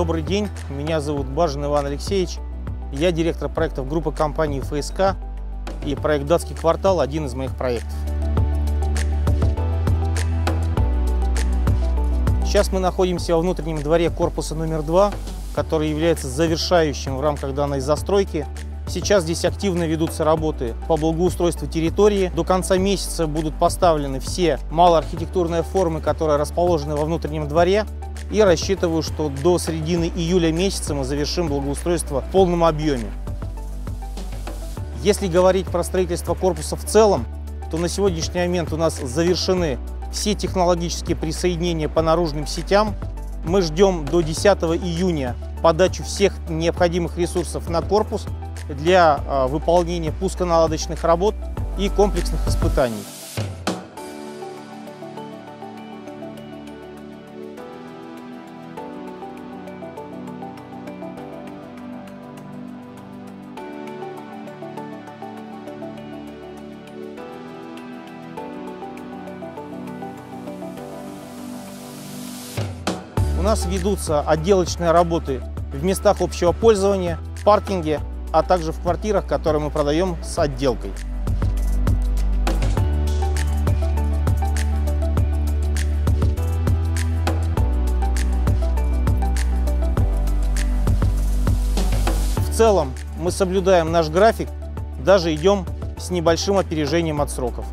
Добрый день, меня зовут Бажин Иван Алексеевич. Я директор проектов группы компании ФСК и проект «Датский квартал» – один из моих проектов. Сейчас мы находимся во внутреннем дворе корпуса номер два, который является завершающим в рамках данной застройки. Сейчас здесь активно ведутся работы по благоустройству территории. До конца месяца будут поставлены все малоархитектурные формы, которые расположены во внутреннем дворе. И рассчитываю, что до середины июля месяца мы завершим благоустройство в полном объеме. Если говорить про строительство корпуса в целом, то на сегодняшний момент у нас завершены все технологические присоединения по наружным сетям. Мы ждем до 10 июня подачу всех необходимых ресурсов на корпус для а, выполнения пусконаладочных работ и комплексных испытаний. У нас ведутся отделочные работы в местах общего пользования, в паркинге, а также в квартирах, которые мы продаем с отделкой. В целом мы соблюдаем наш график, даже идем с небольшим опережением от сроков.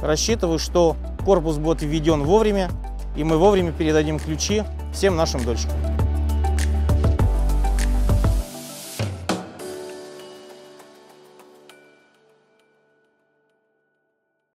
Рассчитываю, что корпус будет введен вовремя, и мы вовремя передадим ключи всем нашим дольщикам.